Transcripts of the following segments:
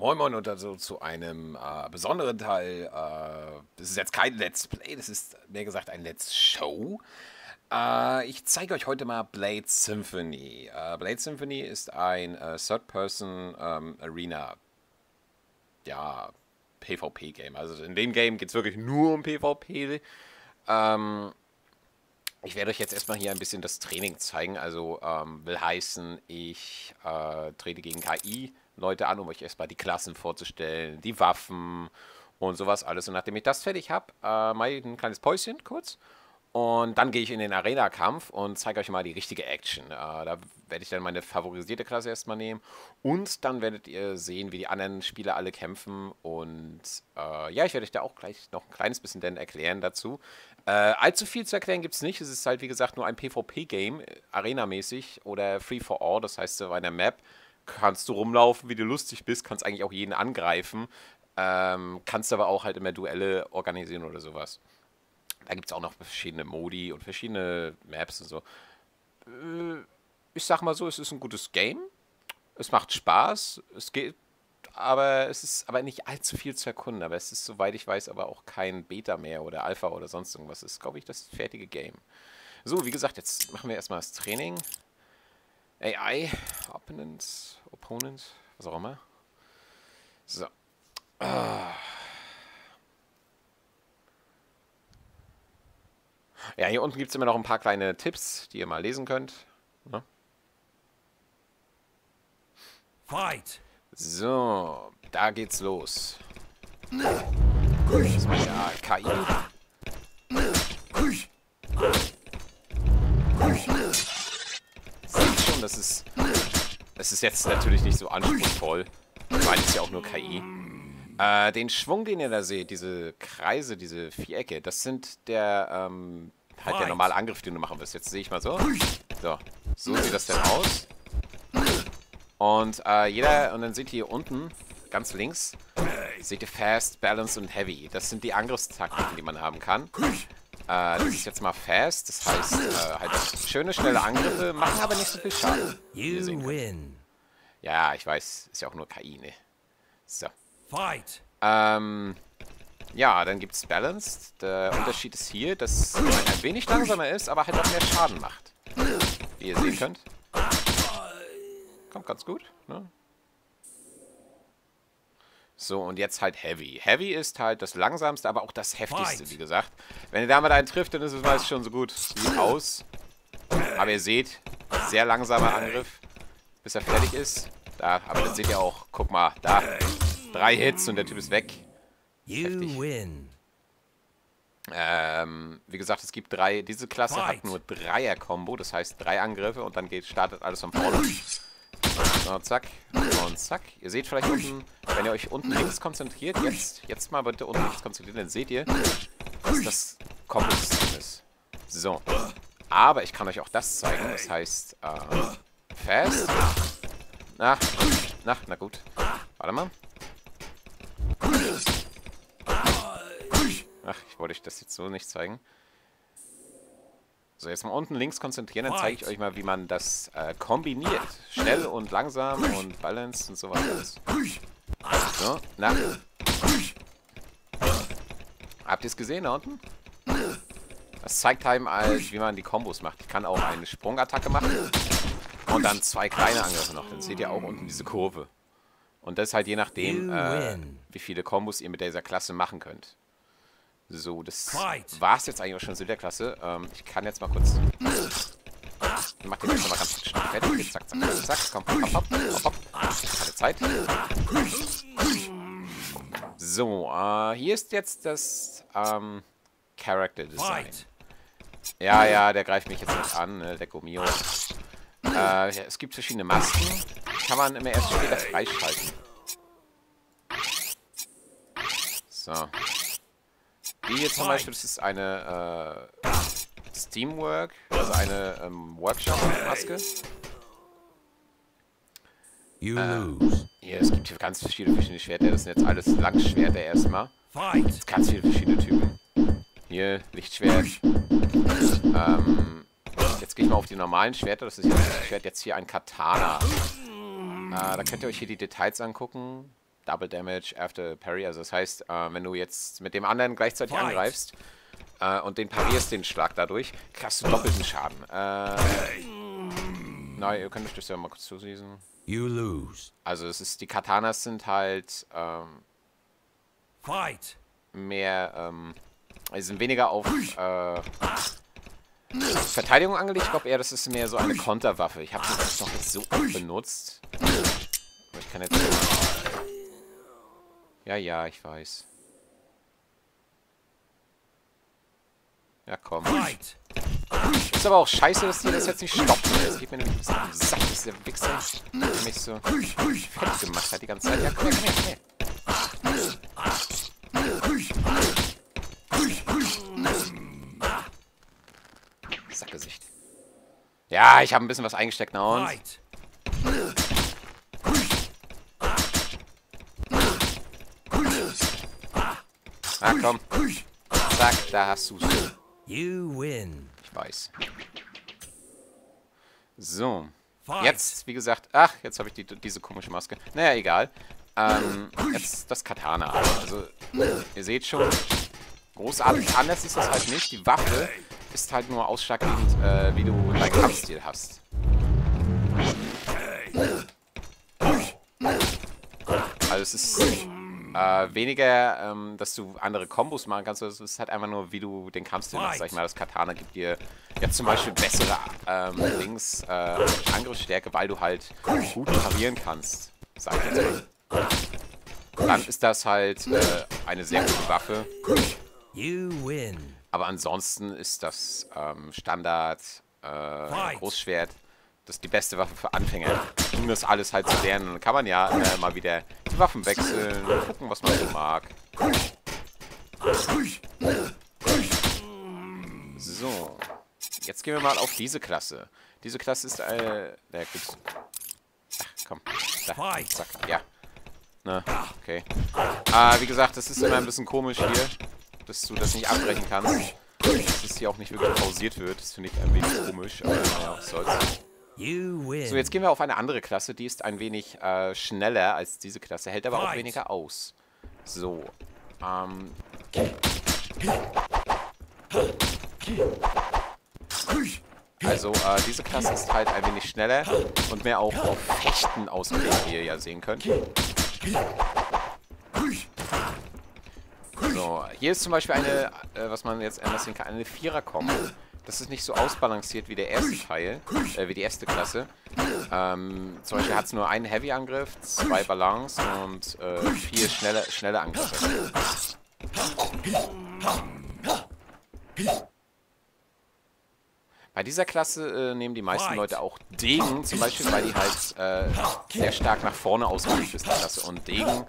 moin moin und also zu einem äh, besonderen Teil. Äh, das ist jetzt kein Let's Play, das ist mehr gesagt ein Let's Show. Äh, ich zeige euch heute mal Blade Symphony. Äh, Blade Symphony ist ein äh, Third-Person ähm, Arena, ja, PvP-Game. Also in dem Game geht es wirklich nur um PvP. Ähm, ich werde euch jetzt erstmal hier ein bisschen das Training zeigen. Also ähm, will heißen, ich äh, trete gegen KI Leute an, um euch erstmal die Klassen vorzustellen, die Waffen und sowas alles. Und nachdem ich das fertig habe, äh, mache ich ein kleines Päuschen kurz. Und dann gehe ich in den Arena-Kampf und zeige euch mal die richtige Action. Äh, da werde ich dann meine favorisierte Klasse erstmal nehmen. Und dann werdet ihr sehen, wie die anderen Spieler alle kämpfen. Und äh, ja, ich werde euch da auch gleich noch ein kleines bisschen dann erklären dazu. Äh, allzu viel zu erklären gibt es nicht. Es ist halt, wie gesagt, nur ein PvP-Game, äh, Arena-mäßig oder Free for All. Das heißt, bei einer Map kannst du rumlaufen, wie du lustig bist, kannst eigentlich auch jeden angreifen. Ähm, kannst aber auch halt immer Duelle organisieren oder sowas. Da gibt es auch noch verschiedene Modi und verschiedene Maps und so. Äh, ich sag mal so, es ist ein gutes Game. Es macht Spaß. Es geht, aber es ist aber nicht allzu viel zu erkunden. Aber es ist, soweit ich weiß, aber auch kein Beta mehr oder Alpha oder sonst irgendwas. Es ist, glaube ich, das fertige Game. So, wie gesagt, jetzt machen wir erstmal das Training. AI, Opponents, Opponent, was auch immer. So. Ah. Ja, hier unten gibt es immer noch ein paar kleine Tipps, die ihr mal lesen könnt. Ne? Fight! So, da geht's los. Das ist meine KI. schon, das ist... Das ist jetzt natürlich nicht so anspruchsvoll, weil es ja auch nur KI. Äh, den Schwung, den ihr da seht, diese Kreise, diese Vierecke, das sind der, ähm, halt der normale Angriff, den du machen wirst. Jetzt sehe ich mal so. So, so sieht das denn aus. Und äh, jeder, und dann seht ihr hier unten, ganz links, seht ihr Fast, Balance und Heavy. Das sind die Angriffstaktiken, die man haben kann. Äh, das ist jetzt mal fast. Das heißt, äh, halt schöne, schnelle Angriffe, machen aber nicht so viel Schaden. Ja, ich weiß. Ist ja auch nur KI, ne? So. Fight. Ähm, ja, dann gibt es Balanced. Der Unterschied ist hier, dass man ein wenig langsamer ist, aber halt auch mehr Schaden macht. Wie ihr sehen könnt. Kommt ganz gut, ne? So, und jetzt halt Heavy. Heavy ist halt das langsamste, aber auch das heftigste, wie gesagt. Wenn ihr damit einen trifft, dann ist es meist schon so gut wie aus. Aber ihr seht, sehr langsamer Angriff, bis er fertig ist. Da, aber dann seht ihr auch, guck mal, da, drei Hits und der Typ ist weg. Heftig. Ähm, wie gesagt, es gibt drei, diese Klasse hat nur Dreier-Kombo, das heißt drei Angriffe und dann geht, startet alles von vorne. So, zack. Und zack. Ihr seht vielleicht unten, wenn ihr euch unten links konzentriert, jetzt, jetzt mal bitte unten links konzentriert, dann seht ihr, dass das Kombo-System ist. So. Aber ich kann euch auch das zeigen. Das heißt, äh, fast. Na, na, na gut. Warte mal. Ach, ich wollte euch das jetzt so nicht zeigen. So, jetzt mal unten links konzentrieren, dann zeige ich euch mal, wie man das äh, kombiniert. Schnell und langsam und balanced und so weiter. So, na. Habt ihr es gesehen da unten? Das zeigt einem halt, wie man die Kombos macht. Ich kann auch eine Sprungattacke machen und dann zwei kleine Angriffe noch. Dann seht ihr auch unten diese Kurve. Und das ist halt je nachdem, äh, wie viele Kombos ihr mit dieser Klasse machen könnt. So, das war es jetzt eigentlich auch schon zu der Klasse. Ähm, ich kann jetzt mal kurz... Ich mach den jetzt mal ganz schnell fertig. Zack, zack, zack, zack. Komm, hopp, hopp, hopp, hopp. Keine Zeit. So, äh, hier ist jetzt das ähm, Character Design. Ja, ja, der greift mich jetzt nicht an, ne, Deco Mio. Äh, es gibt verschiedene Masken. Kann man immer erst später freischalten. So. Die hier zum Beispiel, das ist eine äh, Steamwork, also eine ähm, Workshop-Maske. Äh, hier, es gibt hier ganz viele verschiedene Schwerter. Das sind jetzt alles Langschwerter erstmal. Jetzt ganz viele verschiedene Typen. Hier, Lichtschwert. Ähm, jetzt gehe ich mal auf die normalen Schwerter. Das ist jetzt das Schwert jetzt hier ein Katana. Äh, da könnt ihr euch hier die Details angucken. Double Damage after Parry. Also das heißt, äh, wenn du jetzt mit dem anderen gleichzeitig Fight. angreifst äh, und den parierst, den Schlag dadurch, kriegst du doppelten Schaden. Äh, na, ihr könnt euch das ja mal kurz zulesen. You lose. Also es ist, die Katanas sind halt ähm, Fight. mehr, ähm, also sind weniger auf äh, Verteidigung angelegt. Ich glaube eher, das ist mehr so eine Konterwaffe. Ich habe jetzt noch nicht so oft benutzt. Aber ich kann jetzt... Ja, ja, ich weiß. Ja, komm. Ist aber auch scheiße, dass die das jetzt nicht stoppen. Das geht mir nämlich ein bisschen auf den Sack, dass der Wichser mich so fett gemacht hat die ganze Zeit. Ja, komm komm komm her. Sackgesicht. Ja, ich habe ein bisschen was eingesteckt, na und? Fight. Ah, komm. Zack, da hast du's. You win. Ich weiß. So. Jetzt, wie gesagt, ach, jetzt habe ich die, diese komische Maske. Naja, egal. Ähm, jetzt das Katana. Also, ihr seht schon, großartig anders ist das halt nicht. Die Waffe ist halt nur ausschlaggebend, äh, wie du deinen Kampfstil hast. Also es ist äh, weniger, ähm, dass du andere Kombos machen kannst, es ist halt einfach nur, wie du den Kampfstil machst. Sag ich mal, das Katana gibt dir jetzt zum Beispiel bessere ähm, Links, äh, Angriffsstärke, weil du halt gut parieren kannst. Sag ich jetzt mal. Dann ist das halt äh, eine sehr gute Waffe. Aber ansonsten ist das ähm, Standard äh, Großschwert das ist die beste Waffe für Anfänger. Um das alles halt zu lernen, dann kann man ja äh, mal wieder die Waffen wechseln, gucken, was man so mag. So, jetzt gehen wir mal auf diese Klasse. Diese Klasse ist äh, na gut. Ach, komm. Da, zack, ja. Na, okay. Ah, wie gesagt, das ist immer ein bisschen komisch hier, dass du das nicht abbrechen kannst. Dass es hier auch nicht wirklich pausiert wird. Das finde ich ein wenig komisch, aber naja, was soll's. So, jetzt gehen wir auf eine andere Klasse. Die ist ein wenig äh, schneller als diese Klasse, hält aber auch weniger aus. So, ähm, also äh, diese Klasse ist halt ein wenig schneller und mehr auch auf Fechten ausgelegt, wie ihr ja sehen könnt. So, hier ist zum Beispiel eine, äh, was man jetzt anders sehen kann, eine Vierer-Kombo. Das ist nicht so ausbalanciert wie der erste Teil, äh, wie die erste Klasse. Ähm, zum Beispiel hat es nur einen Heavy-Angriff, zwei Balance und äh, vier schnelle, schnelle Angriffe. Bei dieser Klasse äh, nehmen die meisten Leute auch Degen, zum Beispiel, weil die halt äh, sehr stark nach vorne ausgelegt ist, die Klasse. Und Degen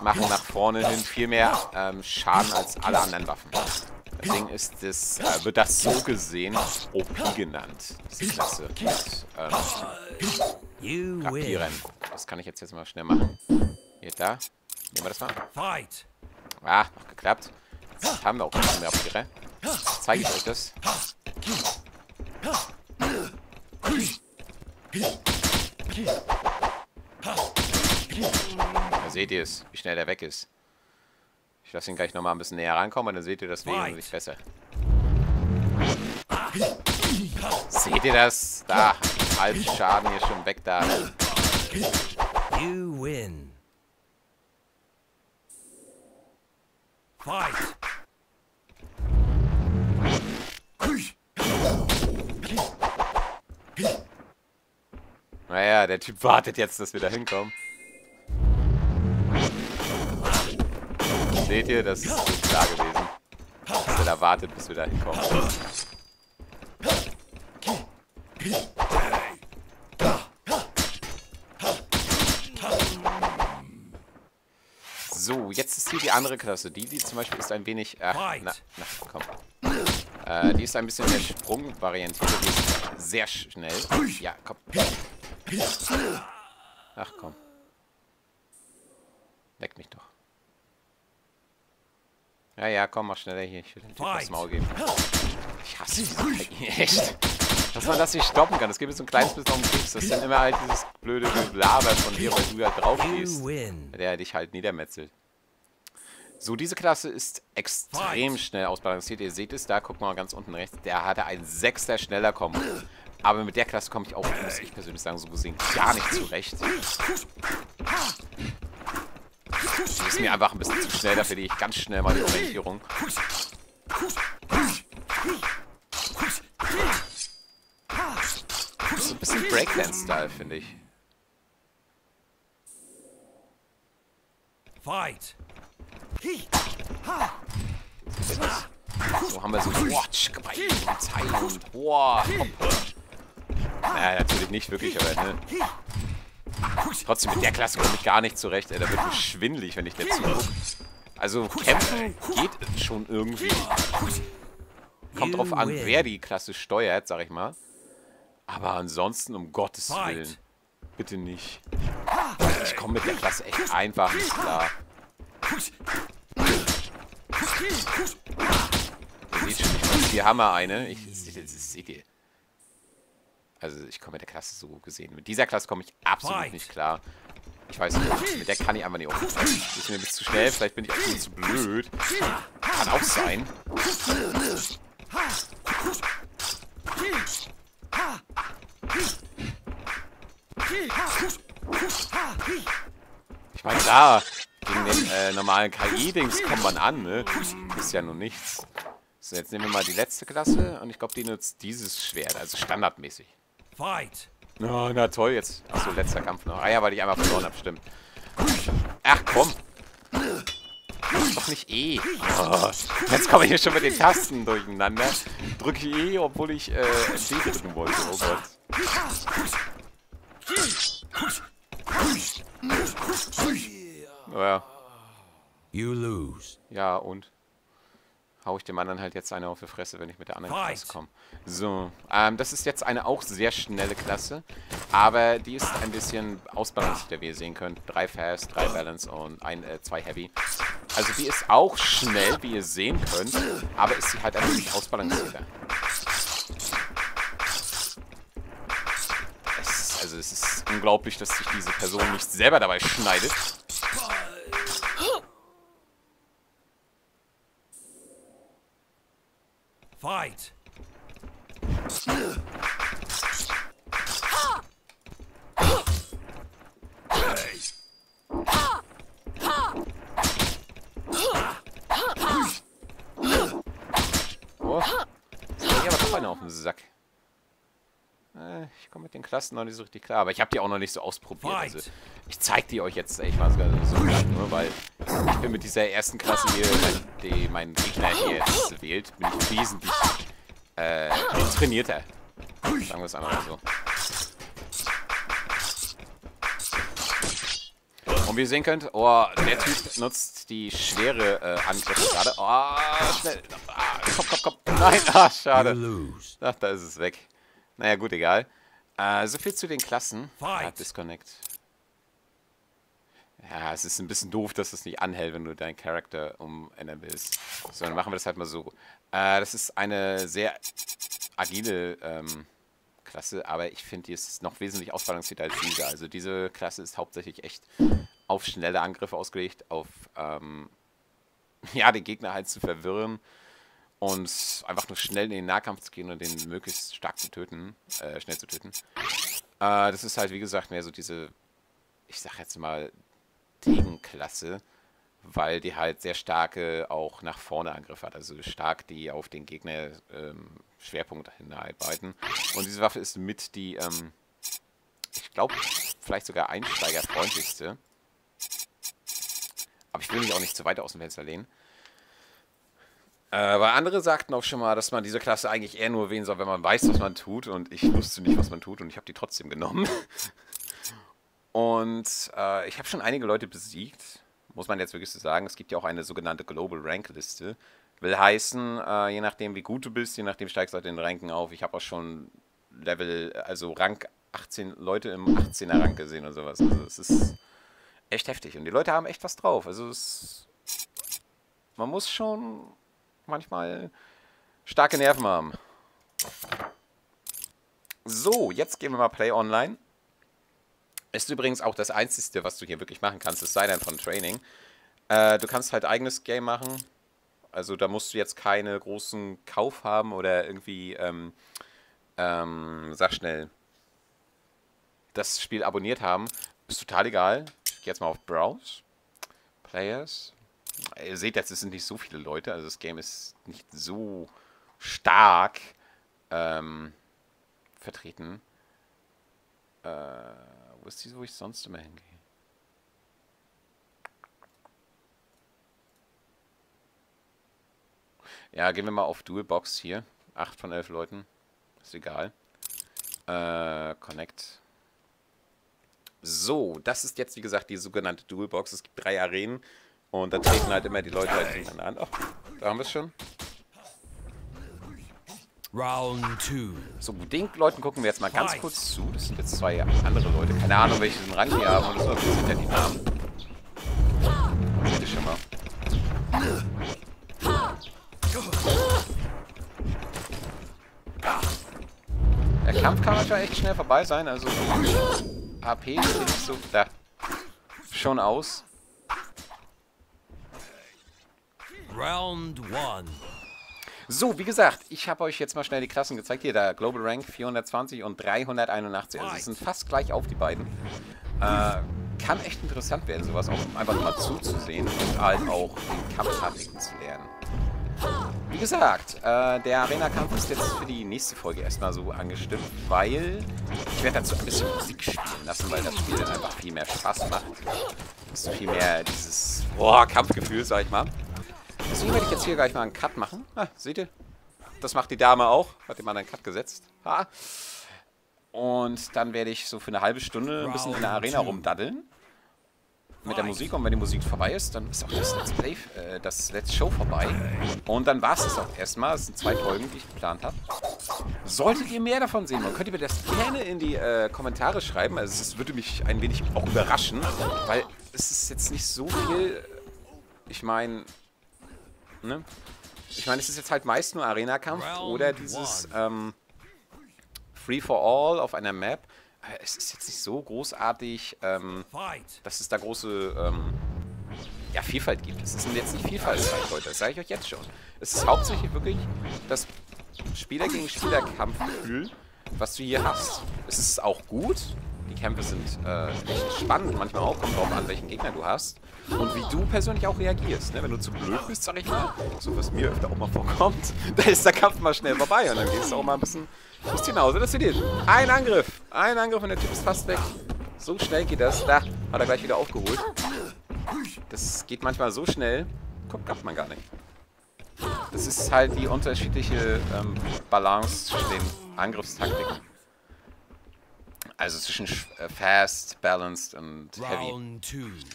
machen nach vorne hin viel mehr ähm, Schaden als alle anderen Waffen. Deswegen ist das, äh, wird das so gesehen OP genannt, diese Klasse. Mit, ähm. Rapieren. Das kann ich jetzt, jetzt mal schnell machen. Hier, da. Nehmen wir das mal. Fight. Ah, noch geklappt. Jetzt haben wir auch ein mehr. Jetzt zeige ich euch das. Da seht ihr es, wie schnell der weg ist. Lasse ihn gleich nochmal ein bisschen näher rankommen und dann seht ihr das wesentlich besser. Seht ihr das? Da, halb Schaden hier schon weg da. You win. Fight. Naja, der Typ wartet jetzt, dass wir da hinkommen. Seht ihr, das ist klar gewesen. Dass er da wartet, bis wir da hinkommen. So, jetzt ist hier die andere Klasse. Die, die zum Beispiel ist ein wenig... Ach, na, na, komm. Äh, die ist ein bisschen mehr sprungvariantiert. Die ist sehr schnell. Ja, komm. Ach komm. Leck mich doch. Ja, ja, komm, mach schneller hier. Ich will den Typ aufs Maul geben. Ich hasse KI, echt. dass man das nicht stoppen kann. Das geht mir so ein kleines bisschen um den Keks. Das ist dann immer halt dieses blöde Gelaber von dir, weil du halt drauf gehst. Der dich halt niedermetzelt. So, diese Klasse ist extrem schnell ausbalanciert. Ihr seht es da, guckt mal ganz unten rechts. Der hatte einen Sechster schneller kommen. Aber mit der Klasse komme ich auch, muss ich persönlich sagen, so gesehen gar nicht zurecht. Die ist mir einfach ein bisschen zu schnell, da verliere ich ganz schnell mal die Orientierung. So ein bisschen Breakdance-Style, finde ich. Fight. So haben wir so Watch und Boah. Naja, natürlich nicht wirklich, aber ne. Trotzdem, mit der Klasse komme ich gar nicht zurecht, ey. Da wird mir schwindelig, wenn ich dazu gucke. Also, kämpfen geht schon irgendwie. Kommt drauf an, wer die Klasse steuert, sag ich mal. Aber ansonsten, um Gottes Willen, bitte nicht. Ich komme mit der Klasse echt einfach nicht klar. Ihr seht schon, ich muss die Hammer eine. Ich, das, das seht ihr. Also ich komme mit der Klasse so gesehen. Mit dieser Klasse komme ich absolut nicht klar. Ich weiß nicht, mit der kann ich einfach nicht umgehen. Das ist mir ein bisschen zu schnell, vielleicht bin ich auch viel zu blöd. Kann auch sein. Ich meine, da, gegen den äh, normalen KI-Dings kommt man an, ne? Ist ja nun nichts. So, jetzt nehmen wir mal die letzte Klasse und ich glaube, die nutzt dieses Schwert, also standardmäßig. Fight. Oh, na toll, jetzt. Achso, letzter Kampf noch. Ah ja, weil ich einmal verloren habe, stimmt. Ach komm. Doch nicht E. Oh, jetzt komme ich hier schon mit den Tasten durcheinander. Drücke E, obwohl ich äh, drücken wollte. Oh Gott. Oh ja. You lose. Ja, und? Hau ich dem anderen halt jetzt eine auf die Fresse, wenn ich mit der anderen Fight. Klasse komme. So, ähm, das ist jetzt eine auch sehr schnelle Klasse, aber die ist ein bisschen ausbalancierter, wie ihr sehen könnt. Drei Fast, drei Balance und ein, äh, zwei Heavy. Also die ist auch schnell, wie ihr sehen könnt, aber ist sie halt ein bisschen ausbalancierter. Es, also es ist unglaublich, dass sich diese Person nicht selber dabei schneidet. Fight. Oh, ich aber doch eine auf den Sack. Äh, ich komme mit den Klassen noch nicht so richtig klar, aber ich habe die auch noch nicht so ausprobiert. Also, ich zeige die euch jetzt echt mal sogar so nur weil ich bin mit dieser ersten Klasse hier, die, mein Gegner hier jetzt wählt, bin ich wesentlich äh, trainierter. Sagen wir es einfach mal so. Und wie ihr sehen könnt, oh, der Typ nutzt die schwere äh, Angriffe gerade. Oh, schnell. Ah, komm, komm, komm. Nein, ah, schade. Ach, da ist es weg. Naja, gut, egal. Äh, so viel zu den Klassen. Ah. Disconnect. Ja, es ist ein bisschen doof, dass es nicht anhält, wenn du deinen Charakter umändern willst. So, dann machen wir das halt mal so. Äh, das ist eine sehr agile ähm, Klasse, aber ich finde, die ist noch wesentlich ausbalancierter als diese. Also diese Klasse ist hauptsächlich echt auf schnelle Angriffe ausgelegt, auf ähm, ja, den Gegner halt zu verwirren und einfach nur schnell in den Nahkampf zu gehen und den möglichst stark zu töten, äh, schnell zu töten. Äh, das ist halt, wie gesagt, mehr so diese, ich sag jetzt mal, Degenklasse, weil die halt sehr starke auch nach vorne Angriffe hat, also stark die auf den Gegner ähm, Schwerpunkt hinarbeiten. Und diese Waffe ist mit die, ähm, ich glaube, vielleicht sogar einsteigerfreundlichste. Aber ich will mich auch nicht zu weit aus dem Fenster lehnen. Äh, weil andere sagten auch schon mal, dass man diese Klasse eigentlich eher nur wählen soll, wenn man weiß, was man tut. Und ich wusste nicht, was man tut und ich habe die trotzdem genommen. Und äh, ich habe schon einige Leute besiegt, muss man jetzt wirklich so sagen. Es gibt ja auch eine sogenannte Global Rank Liste. Will heißen, äh, je nachdem wie gut du bist, je nachdem steigst du halt in den Ranken auf. Ich habe auch schon Level, also Rank 18 Leute im 18er Rank gesehen und sowas. Also es ist echt heftig. Und die Leute haben echt was drauf. Also es, man muss schon manchmal starke Nerven haben. So, jetzt gehen wir mal Play Online. Ist übrigens auch das Einzige, was du hier wirklich machen kannst, es sei denn von Training. Äh, du kannst halt eigenes Game machen. Also da musst du jetzt keine großen Kauf haben oder irgendwie, ähm, ähm, sag schnell, das Spiel abonniert haben. Ist total egal. Ich gehe jetzt mal auf Browse. Players. Ihr seht jetzt, es sind nicht so viele Leute. Also das Game ist nicht so stark ähm, vertreten. Äh, wo ist die, wo ich sonst immer hingehe? Ja, gehen wir mal auf Dualbox hier. 8 von 11 Leuten. Ist egal. Äh, Connect. So, das ist jetzt, wie gesagt, die sogenannte Dualbox. Es gibt drei Arenen. Und da treten halt immer die Leute halt an. Oh, da haben wir es schon. Round two. So, den Leuten gucken wir jetzt mal ganz kurz zu. Das sind jetzt zwei andere Leute. Keine Ahnung, welchen Rang die haben oder so. Das sind ja die Namen. Bitte schon mal. Der Kampf kann manchmal echt schnell vorbei sein. Also AP sieht nicht so da schon aus. Round one. So, wie gesagt, ich habe euch jetzt mal schnell die Klassen gezeigt. Hier, der Global Rank 420 und 381. Also, es sind fast gleich auf die beiden. Äh, kann echt interessant werden, sowas auch einfach mal zuzusehen und halt auch den Kampftaktiken zu lernen. Wie gesagt, äh, der Arena-Kampf ist jetzt für die nächste Folge erstmal so angestimmt, weil ich werde dazu ein bisschen Musik spielen lassen, weil das Spiel einfach viel mehr Spaß macht. Ist viel mehr dieses boah, Kampfgefühl, sag ich mal. Deswegen werde ich jetzt hier gleich mal einen Cut machen. Ah, seht ihr? Das macht die Dame auch. Hat mal einen Cut gesetzt. Ha. Und dann werde ich so für eine halbe Stunde ein bisschen in der Arena rumdaddeln. Mit der Musik. Und wenn die Musik vorbei ist, dann ist auch das Let's Play, äh, das Let's Show vorbei. Und dann war es das auch erstmal. Es sind zwei Folgen, die ich geplant habe. Solltet ihr mehr davon sehen wollen, könnt ihr mir das gerne in die äh, Kommentare schreiben. Also es würde mich ein wenig auch überraschen, weil es ist jetzt nicht so viel... Ich meine, ne? Ich meine, es ist jetzt halt meist nur Arena-Kampf oder dieses ähm, Free for All auf einer Map. Äh, Es ist jetzt nicht so großartig, ähm, dass es da große ähm, ja, Vielfalt gibt. Es ist jetzt nicht vielfaltreich, Leute. Das sage ich euch jetzt schon. Es ist hauptsächlich wirklich das Spieler gegen Spieler Kampfgefühl, was du hier hast. Es ist auch gut. Die Kämpfe sind äh, echt spannend. Manchmal auch kommt drauf an, welchen Gegner du hast. Und wie du persönlich auch reagierst. Ne? Wenn du zu blöd bist, sag ich mal, so was mir öfter auch mal vorkommt, dann ist der Kampf mal schnell vorbei. Und dann gehst du auch mal ein bisschen, bisschen hinaus. Das seht ihr. Ein Angriff. Ein Angriff und der Typ ist fast weg. So schnell geht das. Da hat er gleich wieder aufgeholt. Das geht manchmal so schnell. Guckt, glaubt man gar nicht. Das ist halt die unterschiedliche ähm, Balance zwischen den Angriffstaktiken. Also zwischen sch- äh, fast, balanced und heavy.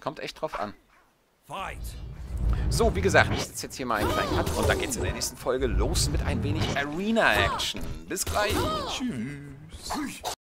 Kommt echt drauf an. So, wie gesagt, ich setze jetzt hier mal einen kleinen Cut und dann geht's in der nächsten Folge los mit ein wenig Arena-Action. Bis gleich. Tschüss.